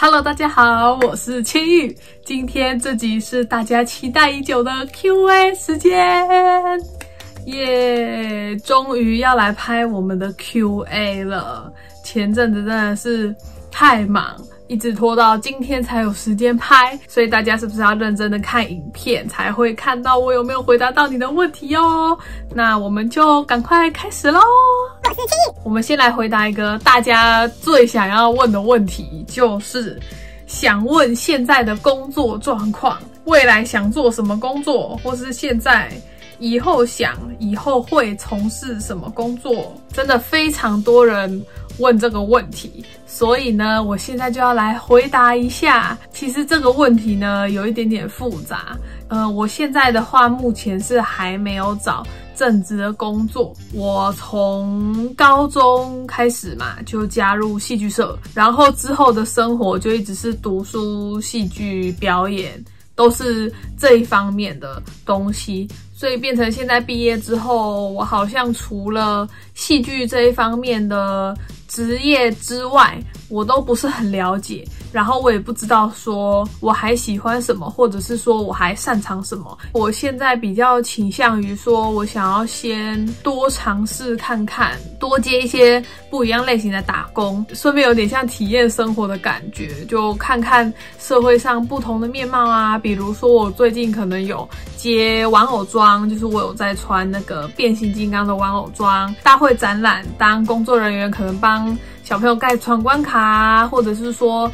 Hello，大家好，我是千玉。今天这集是大家期待已久的 Q&A 时间，耶！终于要来拍我们的 Q&A 了。前阵子真的是太忙。一直拖到今天才有时间拍，所以大家是不是要认真的看影片，才会看到我有没有回答到你的问题哦？那我们就赶快开始喽！我们先来回答一个大家最想要问的问题，就是想问现在的工作状况，未来想做什么工作，或是现在以后想以后会从事什么工作？真的非常多人。问这个问题，所以呢，我现在就要来回答一下。其实这个问题呢，有一点点复杂。呃，我现在的话，目前是还没有找正职的工作。我从高中开始嘛，就加入戏剧社，然后之后的生活就一直是读书、戏剧表演，都是这一方面的东西。所以变成现在毕业之后，我好像除了戏剧这一方面的。职业之外，我都不是很了解。然后我也不知道说我还喜欢什么，或者是说我还擅长什么。我现在比较倾向于说，我想要先多尝试看看，多接一些不一样类型的打工，顺便有点像体验生活的感觉，就看看社会上不同的面貌啊。比如说我最近可能有接玩偶装，就是我有在穿那个变形金刚的玩偶装，大会展览当工作人员，可能帮小朋友盖闯关卡，或者是说。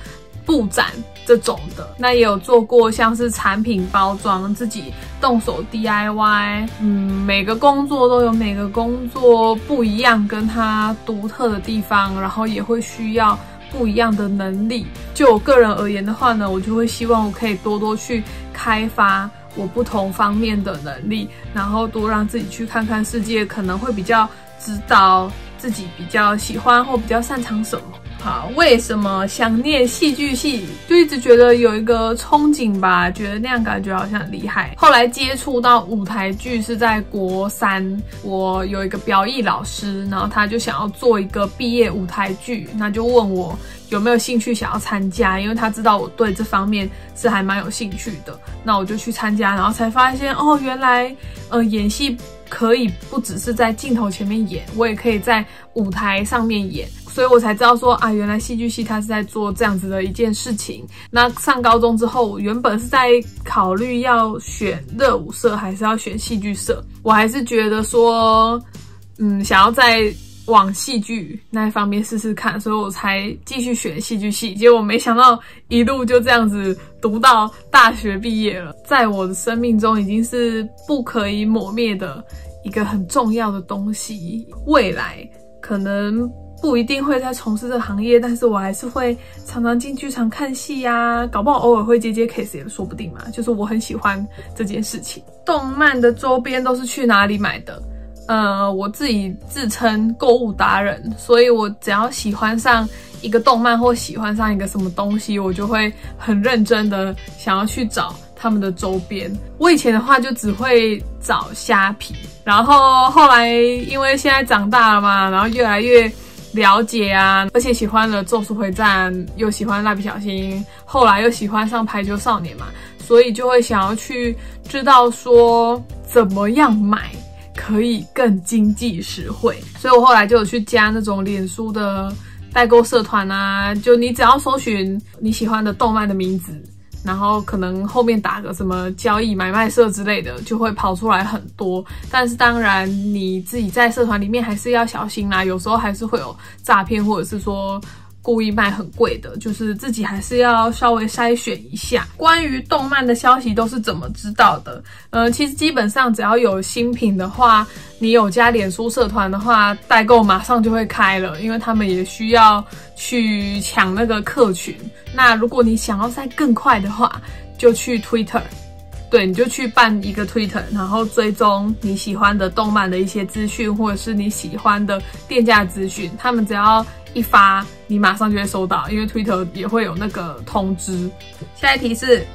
布展这种的，那也有做过像是产品包装，自己动手 DIY。嗯，每个工作都有每个工作不一样，跟它独特的地方，然后也会需要不一样的能力。就我个人而言的话呢，我就会希望我可以多多去开发我不同方面的能力，然后多让自己去看看世界，可能会比较知道自己比较喜欢或比较擅长什么。好，为什么想念戏剧系？就一直觉得有一个憧憬吧，觉得那样感觉好像很厉害。后来接触到舞台剧是在国三，我有一个表艺老师，然后他就想要做一个毕业舞台剧，那就问我有没有兴趣想要参加，因为他知道我对这方面是还蛮有兴趣的。那我就去参加，然后才发现哦，原来呃演戏可以不只是在镜头前面演，我也可以在舞台上面演。所以我才知道说啊，原来戏剧系他是在做这样子的一件事情。那上高中之后，原本是在考虑要选热舞社还是要选戏剧社，我还是觉得说，嗯，想要在往戏剧那一方面试试看，所以我才继续选戏剧系。结果没想到一路就这样子读到大学毕业了，在我的生命中已经是不可以抹灭的一个很重要的东西。未来可能。不一定会在从事这个行业，但是我还是会常常进剧场看戏呀，搞不好偶尔会接接 case 也说不定嘛。就是我很喜欢这件事情。动漫的周边都是去哪里买的？呃，我自己自称购物达人，所以我只要喜欢上一个动漫或喜欢上一个什么东西，我就会很认真的想要去找他们的周边。我以前的话就只会找虾皮，然后后来因为现在长大了嘛，然后越来越。了解啊，而且喜欢了《咒术回战》，又喜欢《蜡笔小新》，后来又喜欢上《排球少年》嘛，所以就会想要去知道说怎么样买可以更经济实惠，所以我后来就有去加那种脸书的代购社团啊，就你只要搜寻你喜欢的动漫的名字。然后可能后面打个什么交易买卖社之类的，就会跑出来很多。但是当然你自己在社团里面还是要小心啦，有时候还是会有诈骗，或者是说。故意卖很贵的，就是自己还是要稍微筛选一下。关于动漫的消息都是怎么知道的？呃，其实基本上只要有新品的话，你有加脸书社团的话，代购马上就会开了，因为他们也需要去抢那个客群。那如果你想要再更快的话，就去 Twitter，对，你就去办一个 Twitter，然后追踪你喜欢的动漫的一些资讯，或者是你喜欢的店家资讯，他们只要。一发，你马上就会收到，因为 Twitter 也会有那个通知。下一题是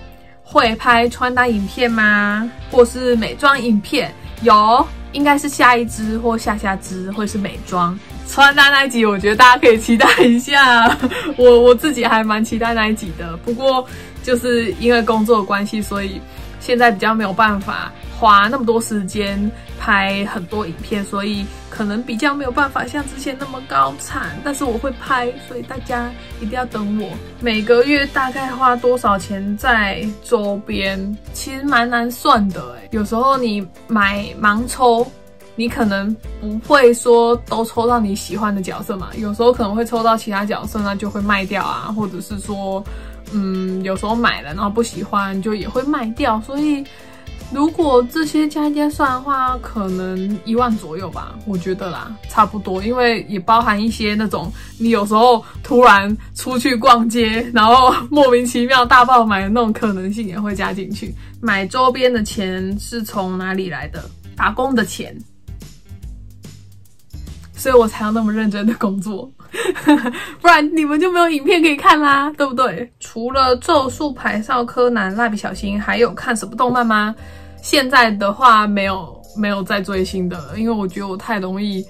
会拍穿搭影片吗？或是美妆影片？有，应该是下一支或下下支会是美妆。穿搭那一集，我觉得大家可以期待一下。我我自己还蛮期待那一集的，不过就是因为工作关系，所以现在比较没有办法花那么多时间拍很多影片，所以可能比较没有办法像之前那么高产。但是我会拍，所以大家一定要等我。每个月大概花多少钱在周边，其实蛮难算的哎。有时候你买盲抽。你可能不会说都抽到你喜欢的角色嘛？有时候可能会抽到其他角色，那就会卖掉啊，或者是说，嗯，有时候买了然后不喜欢就也会卖掉。所以如果这些加一加算的话，可能一万左右吧，我觉得啦，差不多。因为也包含一些那种你有时候突然出去逛街，然后莫名其妙大爆买的那种可能性也会加进去。买周边的钱是从哪里来的？打工的钱。所以我才要那么认真的工作，不然你们就没有影片可以看啦，对不对？除了《咒术》《排少》《柯南》《蜡笔小新》，还有看什么动漫吗？现在的话没有没有在追新的，因为我觉得我太容易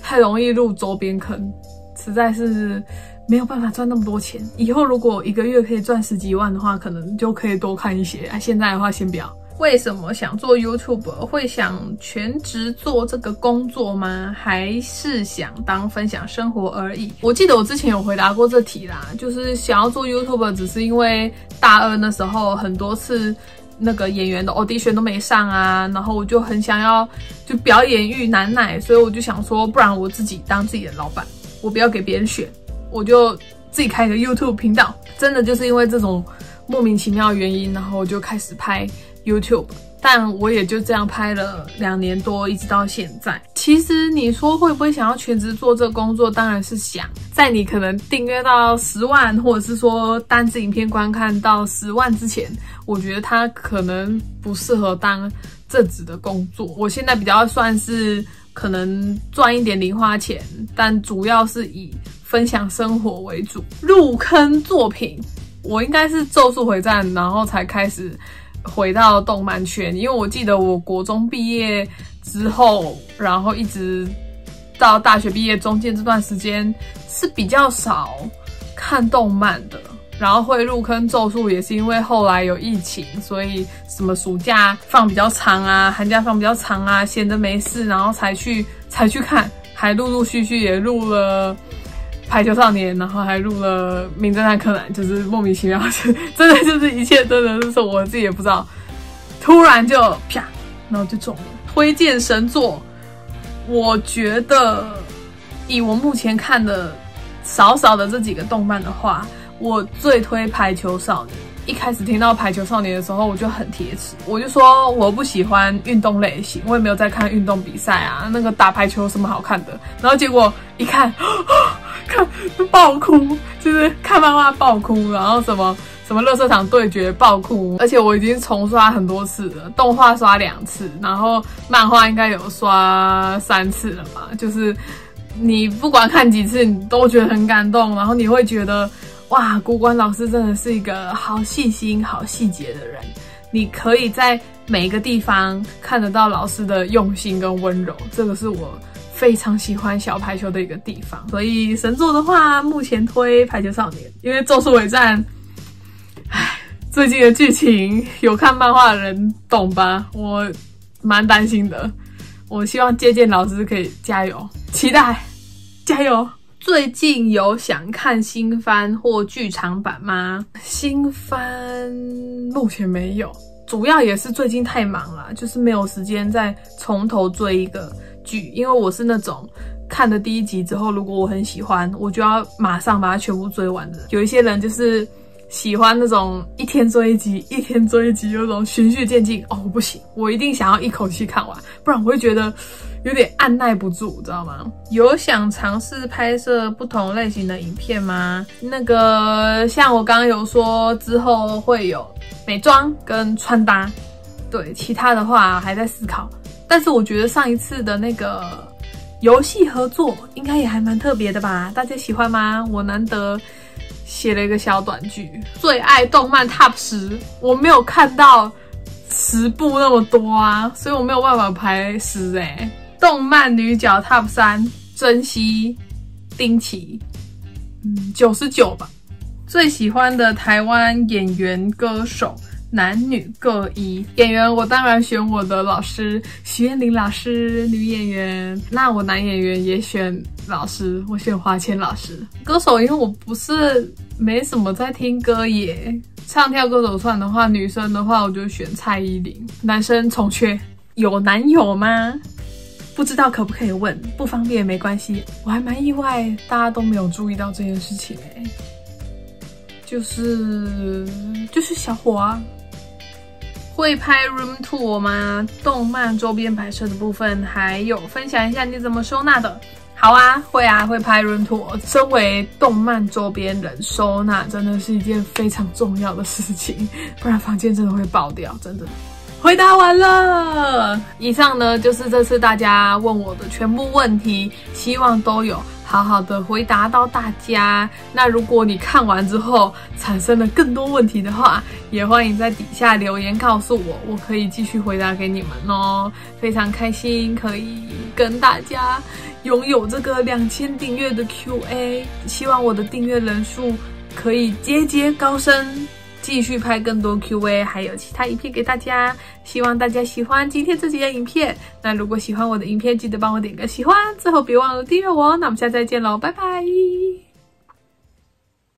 太容易入周边坑，实在是没有办法赚那么多钱。以后如果一个月可以赚十几万的话，可能就可以多看一些。啊，现在的话先不要。为什么想做 YouTube？会想全职做这个工作吗？还是想当分享生活而已？我记得我之前有回答过这题啦，就是想要做 YouTube，只是因为大二那时候很多次那个演员的 audition 都没上啊，然后我就很想要就表演欲难耐，所以我就想说，不然我自己当自己的老板，我不要给别人选，我就自己开一个 YouTube 频道。真的就是因为这种莫名其妙的原因，然后我就开始拍。YouTube，但我也就这样拍了两年多，一直到现在。其实你说会不会想要全职做这工作？当然是想。在你可能订阅到十万，或者是说单支影片观看到十万之前，我觉得它可能不适合当正职的工作。我现在比较算是可能赚一点零花钱，但主要是以分享生活为主。入坑作品，我应该是《咒术回战》，然后才开始。回到动漫圈，因为我记得我国中毕业之后，然后一直到大学毕业中间这段时间是比较少看动漫的。然后会入坑咒术也是因为后来有疫情，所以什么暑假放比较长啊，寒假放比较长啊，闲着没事，然后才去才去看，还陆陆续续也入了。排球少年，然后还入了名侦探柯南，就是莫名其妙，真的就是一切真的是我自己也不知道，突然就啪，然后就中了。推荐神作，我觉得以我目前看的少少的这几个动漫的话，我最推排球少年。一开始听到排球少年的时候，我就很铁齿，我就说我不喜欢运动类型，我也没有在看运动比赛啊，那个打排球有什么好看的？然后结果一看。看爆哭，就是看漫画爆哭，然后什么什么乐色场对决爆哭，而且我已经重刷很多次了，动画刷两次，然后漫画应该有刷三次了吧？就是你不管看几次，你都觉得很感动，然后你会觉得哇，古关老师真的是一个好细心、好细节的人，你可以在每一个地方看得到老师的用心跟温柔，这个是我。非常喜欢小排球的一个地方，所以神作的话，目前推排球少年，因为咒术回战，唉，最近的剧情有看漫画的人懂吧？我蛮担心的，我希望借鉴老师可以加油，期待，加油！最近有想看新番或剧场版吗？新番目前没有，主要也是最近太忙了，就是没有时间再从头追一个。剧，因为我是那种看了第一集之后，如果我很喜欢，我就要马上把它全部追完的。有一些人就是喜欢那种一天追一集，一天追一集，有种循序渐进。哦，不行，我一定想要一口气看完，不然我会觉得有点按耐不住，知道吗？有想尝试拍摄不同类型的影片吗？那个像我刚刚有说，之后会有美妆跟穿搭，对，其他的话还在思考。但是我觉得上一次的那个游戏合作应该也还蛮特别的吧？大家喜欢吗？我难得写了一个小短剧，最爱动漫 TOP 十，我没有看到十部那么多啊，所以我没有办法排十哎。动漫女角 TOP 三，《珍惜丁奇，嗯，九十九吧。最喜欢的台湾演员歌手，男女各一。演员我当然选我的老师徐彦霖老师，女演员。那我男演员也选老师，我选华谦老师。歌手因为我不是没什么在听歌耶，唱跳歌手算的话，女生的话我就选蔡依林。男生重缺，有男友吗？不知道可不可以问，不方便没关系。我还蛮意外，大家都没有注意到这件事情哎。就是就是小伙啊，会拍 room tour 吗？动漫周边拍摄的部分，还有分享一下你怎么收纳的。好啊，会啊，会拍 room tour。身为动漫周边人，收纳真的是一件非常重要的事情，不然房间真的会爆掉，真的。回答完了，以上呢就是这次大家问我的全部问题，希望都有。好好的回答到大家。那如果你看完之后产生了更多问题的话，也欢迎在底下留言告诉我，我可以继续回答给你们哦。非常开心可以跟大家拥有这个两千订阅的 Q&A，希望我的订阅人数可以节节高升。继续拍更多 Q&A，还有其他影片给大家，希望大家喜欢今天这集的影片。那如果喜欢我的影片，记得帮我点个喜欢，最后别忘了订阅我。那我们下次再见喽，拜拜。